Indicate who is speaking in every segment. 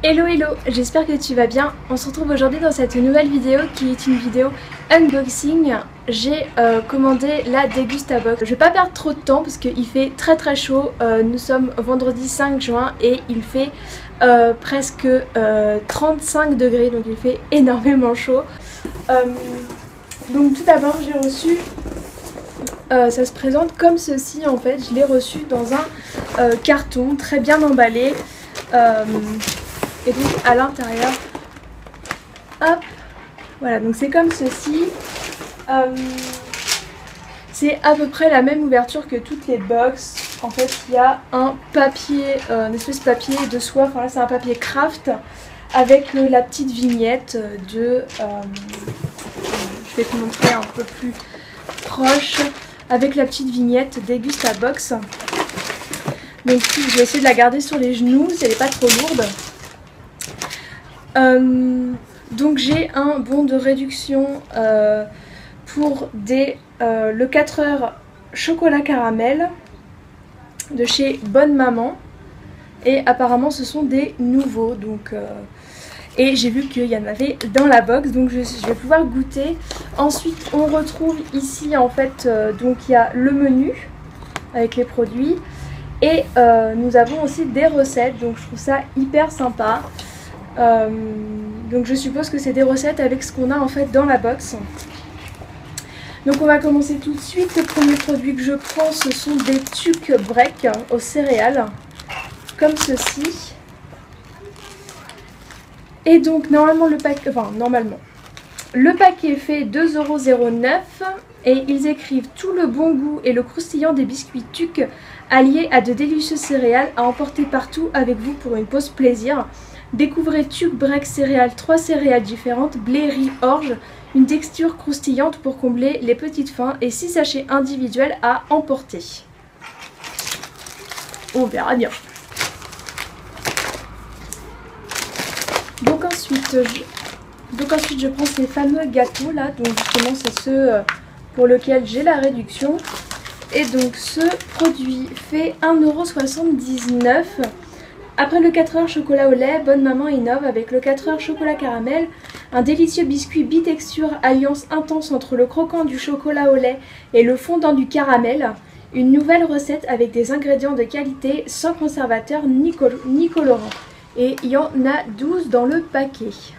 Speaker 1: Hello hello, j'espère que tu vas bien. On se retrouve aujourd'hui dans cette nouvelle vidéo qui est une vidéo unboxing. J'ai euh, commandé la Degustabox. Je vais pas perdre trop de temps parce qu'il fait très très chaud. Euh, nous sommes vendredi 5 juin et il fait euh, presque 35 degrés donc il fait énormément chaud. donc tout d'abord j'ai reçu ça se présente comme ceci en fait. Je l'ai reçu dans un carton très bien emballé. Et donc à l'intérieur, hop, voilà, donc c'est comme ceci. Euh, c'est à peu près la même ouverture que toutes les box. En fait, il y a un papier, euh, une espèce de papier de soie, enfin là c'est un papier craft avec la petite vignette de... Euh, je vais te montrer un peu plus proche avec la petite vignette Dégusta Box. Donc je vais essayer de la garder sur les genoux si elle n'est pas trop lourde. Euh, donc j'ai un bon de réduction euh, pour des, euh, le 4 heures chocolat caramel de chez Bonne Maman. Et apparemment ce sont des nouveaux. Donc, et j'ai vu qu'il y en avait dans la box. Donc je, vais pouvoir goûter. Ensuite on retrouve ici en fait donc il y a le menu avec les produits. Et nous avons aussi des recettes. Donc je trouve ça hyper sympa. Euh, donc je suppose que c'est des recettes avec ce qu'on a en fait dans la box. Donc on va commencer tout de suite. Le premier produit que je prends, ce sont des tucs break aux céréales, comme ceci. Et donc normalement le paquet, enfin normalement, le paquet fait 2,09€ et ils écrivent tout le bon goût et le croustillant des biscuits tucs alliés à de délicieuses céréales à emporter partout avec vous pour une pause plaisir. Découvrez Tube Break céréales, trois céréales différentes, blé, riz, orge, une texture croustillante pour combler les petites faims et 6 sachets individuels à emporter? On verra bien. Donc ensuite, je, donc ensuite je prends ces fameux gâteaux là, donc justement c'est ceux euh, pour lesquels j'ai la réduction. Et donc ce produit fait 1,79€ après le 4 heures chocolat au lait, Bonne Maman innove avec le 4 heures chocolat caramel, un délicieux biscuit bitexture alliance intense entre le croquant du chocolat au lait et le fondant du caramel. Une nouvelle recette avec des ingrédients de qualité sans conservateur ni, colorant. Et il y en a 12 dans le paquet.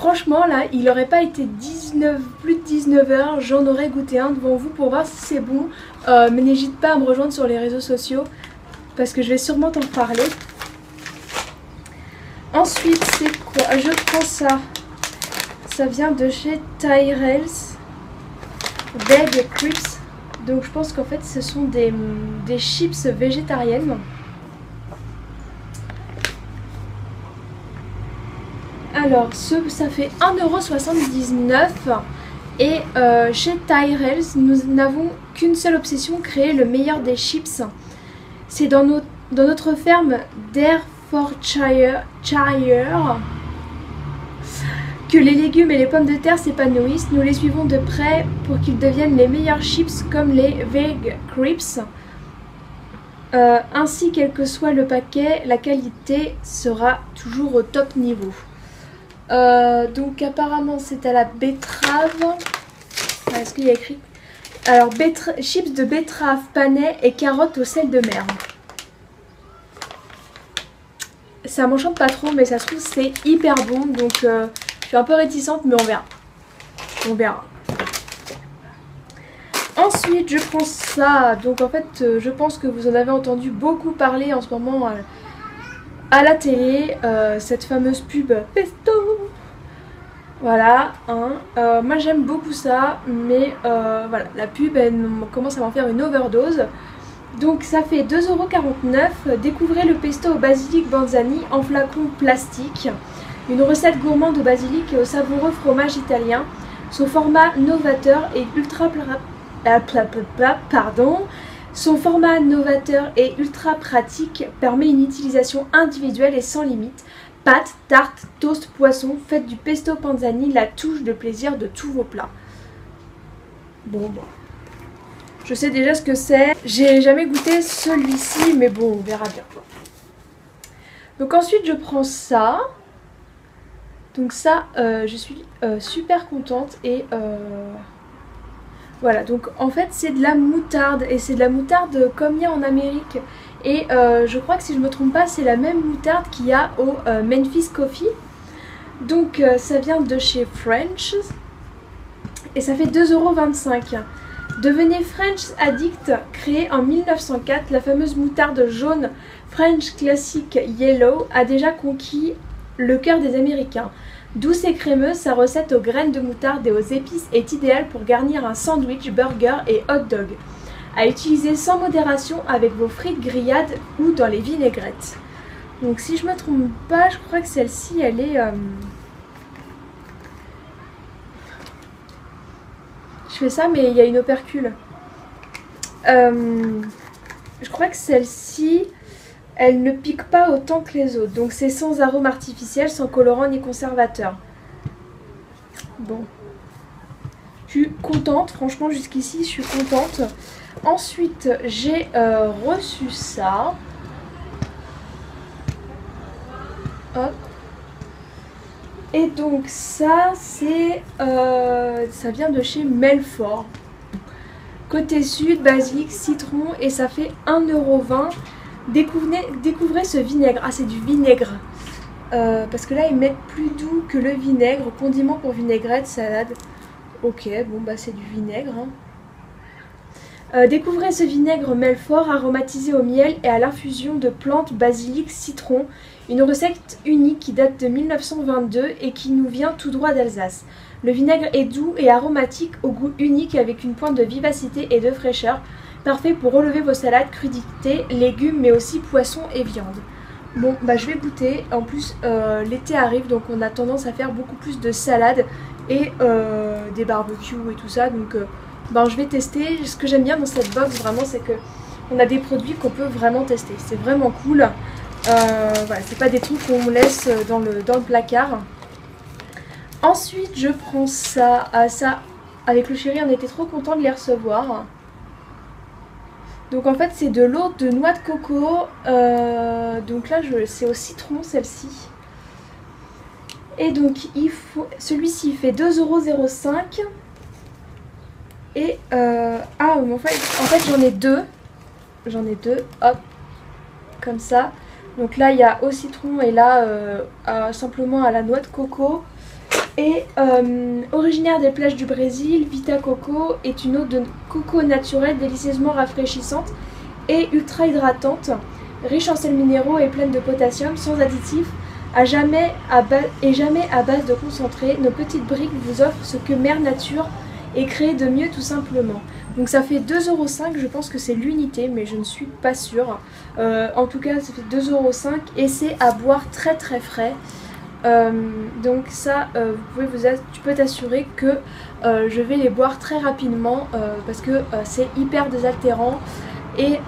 Speaker 1: Franchement là, il n'aurait pas été 19, plus de 19 heures, j'en aurais goûté un devant vous pour voir si c'est bon. Euh, mais n'hésite pas à me rejoindre sur les réseaux sociaux parce que je vais sûrement t'en parler. Ensuite, c'est quoi? Je prends ça. Ça vient de chez Tyrells. Veg Crips. Donc je pense qu'en fait ce sont des, des chips végétariennes. Alors, ça fait 1,79€ et euh, chez Tyrells, nous n'avons qu'une seule obsession, créer le meilleur des chips. C'est dans, notre ferme d'Airfordshire que les légumes et les pommes de terre s'épanouissent. Nous les suivons de près pour qu'ils deviennent les meilleurs chips comme les Veg Crips. Euh, ainsi, quel que soit le paquet, la qualité sera toujours au top niveau. Euh, donc apparemment c'est à la betterave. Est-ce qu'il y a écrit? Alors chips de betterave, panais et carottes au sel de mer. Ça m'enchante pas trop mais ça se trouve c'est hyper bon donc euh, je suis un peu réticente mais on verra. On verra. Ensuite je prends ça. Donc en fait euh, je pense que vous en avez entendu beaucoup parler en ce moment à la télé, cette fameuse pub. Voilà, hein. Euh, moi j'aime beaucoup ça, mais euh, la pub elle commence à m'en faire une overdose. Donc ça fait 2,49€. Découvrez le pesto au basilic banzani en flacon plastique. Une recette gourmande au basilic et au savoureux fromage italien. Son format novateur et ultra... Pardon, son format novateur et ultra pratique permet une utilisation individuelle et sans limite. Pâtes, tartes, toast, poisson, faites du pesto panzani la touche de plaisir de tous vos plats. Bon, bon. Je sais déjà ce que c'est. J'ai jamais goûté celui-ci, mais bon, on verra bien. Donc ensuite je prends ça. Donc ça, euh, je suis euh, super contente et euh, voilà. Donc en fait c'est de la moutarde et c'est de la moutarde comme il y a en Amérique. Et je crois que si je me trompe pas, c'est la même moutarde qu'il y a au Memphis Coffee. Donc ça vient de chez French et ça fait 2,25€. Devenez French Addict, créée en 1904, la fameuse moutarde jaune French Classic Yellow a déjà conquis le cœur des Américains. Douce et crémeuse, sa recette aux graines de moutarde et aux épices est idéale pour garnir un sandwich, burger et hot dog. À utiliser sans modération avec vos frites grillades ou dans les vinaigrettes. Donc si je me trompe pas, je crois que celle-ci elle est... Euh, je fais ça mais il y a une opercule. Euh, je crois que celle-ci, elle ne pique pas autant que les autres. Donc c'est sans arôme artificiel, sans colorant ni conservateur. Bon. Je suis contente, franchement jusqu'ici je suis contente. Ensuite j'ai euh, reçu ça. Hop. Et donc ça c'est... Euh, ça vient de chez Melfort. Côté sud, basilic, citron et ça fait 1,20€. Découvrez, découvrez ce vinaigre. Ah, c'est du vinaigre. Euh, parce que là, ils mettent plus doux que le vinaigre. Condiment pour vinaigrette, salade. Ok, bon, bah c'est du vinaigre. Hein. Euh, découvrez ce vinaigre Melfort aromatisé au miel et à l'infusion de plantes basilic, citron. Une recette unique qui date de 1922 et qui nous vient tout droit d'Alsace. Le vinaigre est doux et aromatique au goût unique avec une pointe de vivacité et de fraîcheur. Parfait pour relever vos salades, crudités, légumes, mais aussi poissons et viande. Bon, bah je vais goûter. En plus, euh, l'été arrive, donc on a tendance à faire beaucoup plus de salades et euh, des barbecues et tout ça. Donc, euh, bah, je vais tester. Ce que j'aime bien dans cette box, vraiment, c'est que on a des produits qu'on peut vraiment tester. C'est vraiment cool. voilà, c'est pas des trucs qu'on laisse dans le, dans le placard. Ensuite, je prends ça. Ah, ça, avec le chéri, on était trop content de les recevoir. Donc en fait c'est de l'eau de noix de coco. Euh, donc là c'est au citron celle-ci. Et donc celui-ci fait 2,05€. Et euh, ah en fait, en fait j'en ai deux. J'en ai deux. Hop. Comme ça. Donc là il y a au citron et là euh, simplement à la noix de coco. Et euh, originaire des plages du Brésil, Vita Coco est une eau de coco naturelle délicieusement rafraîchissante et ultra hydratante, riche en sels minéraux et pleine de potassium, sans additifs, à jamais à et jamais à base de concentré. Nos petites briques vous offrent ce que Mère Nature est créée de mieux tout simplement. Donc ça fait 2,5€, je pense que c'est l'unité, mais je ne suis pas sûre. Euh, en tout cas, ça fait 2,5€ et c'est à boire très très frais. Euh, donc ça, euh, vous pouvez vous, tu peux t'assurer que je vais les boire très rapidement parce que c'est hyper désaltérant et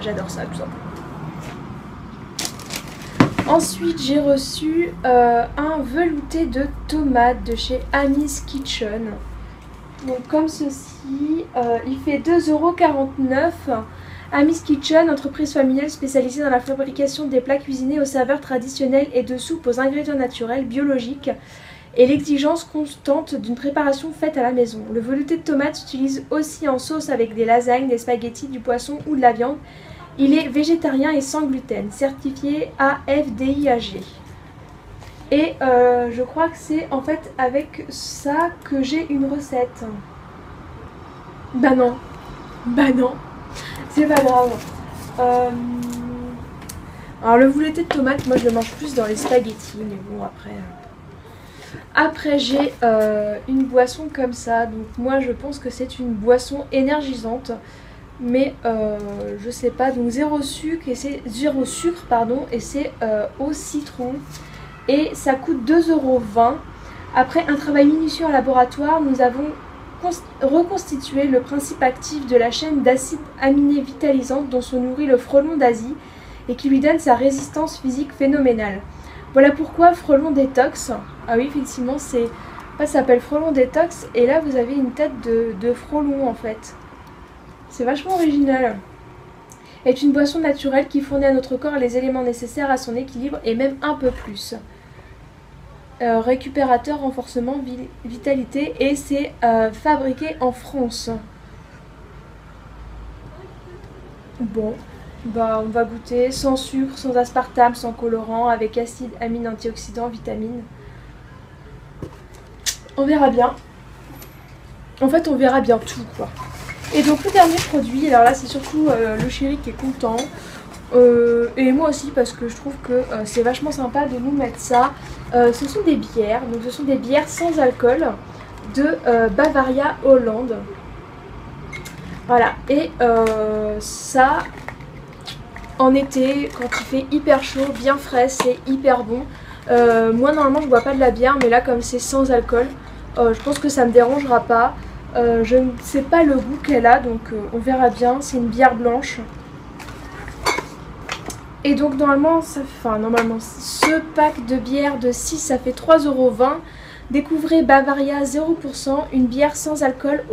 Speaker 1: j'adore ça tout simplement. Ensuite, j'ai reçu un velouté de tomates de chez Annie's Kitchen. Donc comme ceci, il fait 2,49€. Ami's Kitchen, entreprise familiale spécialisée dans la fabrication des plats cuisinés aux saveurs traditionnelles et de soupes aux ingrédients naturels, biologiques et l'exigence constante d'une préparation faite à la maison. Le velouté de tomate s'utilise aussi en sauce avec des lasagnes, des spaghettis, du poisson ou de la viande. Il est végétarien et sans gluten, certifié AFDIAG. Et euh, je crois que c'est en fait avec ça que j'ai une recette. Bah non. Bah non. C'est pas grave. Euh, alors le velouté de tomate, moi je le mange plus dans les spaghettis, mais bon après... Euh. Après j'ai une boisson comme ça, donc moi je pense que c'est une boisson énergisante, mais je sais pas, donc zéro sucre et c'est zéro sucre pardon et c'est au citron et ça coûte 2,20€. Après un travail minutieux en laboratoire, nous avons reconstituer le principe actif de la chaîne d'acides aminés vitalisantes dont se nourrit le frelon d'Asie et qui lui donne sa résistance physique phénoménale. Voilà pourquoi frelon détox. Ah oui, effectivement, c'est ça s'appelle frelon détox et là vous avez une tête de, frelon en fait. C'est vachement original. est une boisson naturelle qui fournit à notre corps les éléments nécessaires à son équilibre et même un peu plus. Euh, récupérateur, renforcement, vitalité et c'est euh, fabriqué en France. Bon, bah on va goûter sans sucre, sans aspartame, sans colorant, avec acide, amine, antioxydants, vitamines. On verra bien. En fait, on verra bien tout, quoi. Et donc, le dernier produit, alors là, c'est surtout euh, le chéri qui est content. Euh, et moi aussi, parce que je trouve que euh, c'est vachement sympa de nous mettre ça. ce sont des bières, donc ce sont des bières sans alcool de Bavaria Hollande. Voilà, et ça, en été, quand il fait hyper chaud, bien frais, c'est hyper bon. moi, normalement, je bois pas de la bière, mais là, comme c'est sans alcool, je pense que ça me dérangera pas. Euh, je ne sais pas le goût qu'elle a, donc euh, on verra bien. C'est une bière blanche. Et donc normalement, ce pack de bière de 6, ça fait 3,20€. Découvrez Bavaria 0%, une bière sans alcool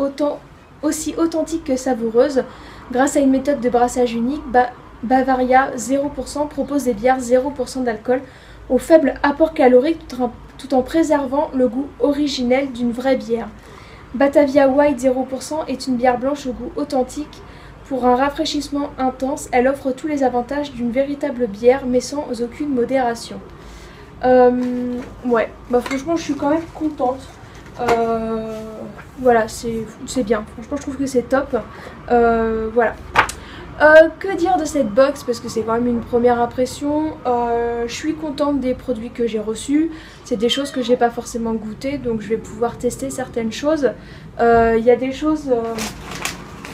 Speaker 1: aussi authentique que savoureuse. Grâce à une méthode de brassage unique, Bavaria 0% propose des bières 0% d'alcool au faible apport calorique tout en préservant le goût originel d'une vraie bière. Batavia White 0% est une bière blanche au goût authentique. Pour un rafraîchissement intense, elle offre tous les avantages d'une véritable bière mais sans aucune modération. Euh, ouais, bah franchement je suis quand même contente. Euh, voilà, c'est bien. Franchement je trouve que c'est top. Euh, voilà. Euh, que dire de cette box Parce que c'est quand même une première impression. Euh, je suis contente des produits que j'ai reçus. C'est des choses que j'ai pas forcément goûtées, donc je vais pouvoir tester certaines choses. Euh, il y a des choses,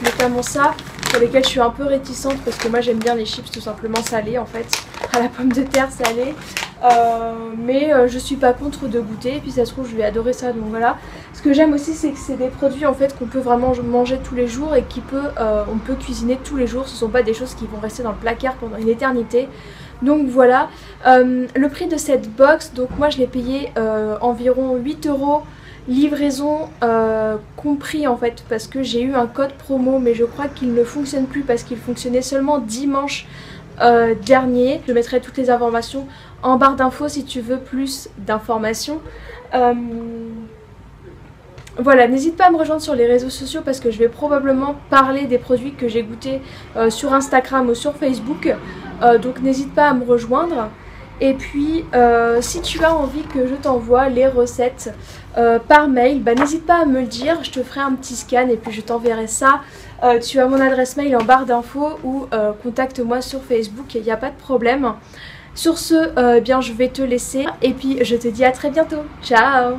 Speaker 1: notamment ça, sur lesquelles je suis un peu réticente parce que moi j'aime bien les chips tout simplement salés en fait, à la pomme de terre salée. Euh, mais euh, je suis pas contre de goûter et puis ça se trouve je vais adorer ça donc voilà. Ce que j'aime aussi c'est que c'est des produits en fait qu'on peut vraiment manger tous les jours et qui peut euh, on peut cuisiner tous les jours. Ce sont pas des choses qui vont rester dans le placard pendant une éternité. Donc voilà. Le prix de cette box donc moi je l'ai payé environ 8 euros livraison compris en fait parce que j'ai eu un code promo mais je crois qu'il ne fonctionne plus parce qu'il fonctionnait seulement dimanche dernier. Je mettrai toutes les informations en barre d'infos si tu veux plus d'informations. Euh, voilà, n'hésite pas à me rejoindre sur les réseaux sociaux parce que je vais probablement parler des produits que j'ai goûtés euh, sur Instagram ou sur Facebook. Euh, donc n'hésite pas à me rejoindre. Et puis, si tu as envie que je t'envoie les recettes par mail, bah, n'hésite pas à me le dire. Je te ferai un petit scan et puis je t'enverrai ça. Tu as mon adresse mail en barre d'infos ou contacte-moi sur Facebook, il n'y a pas de problème. Sur ce, euh, bien je vais te laisser et puis je te dis à très bientôt. Ciao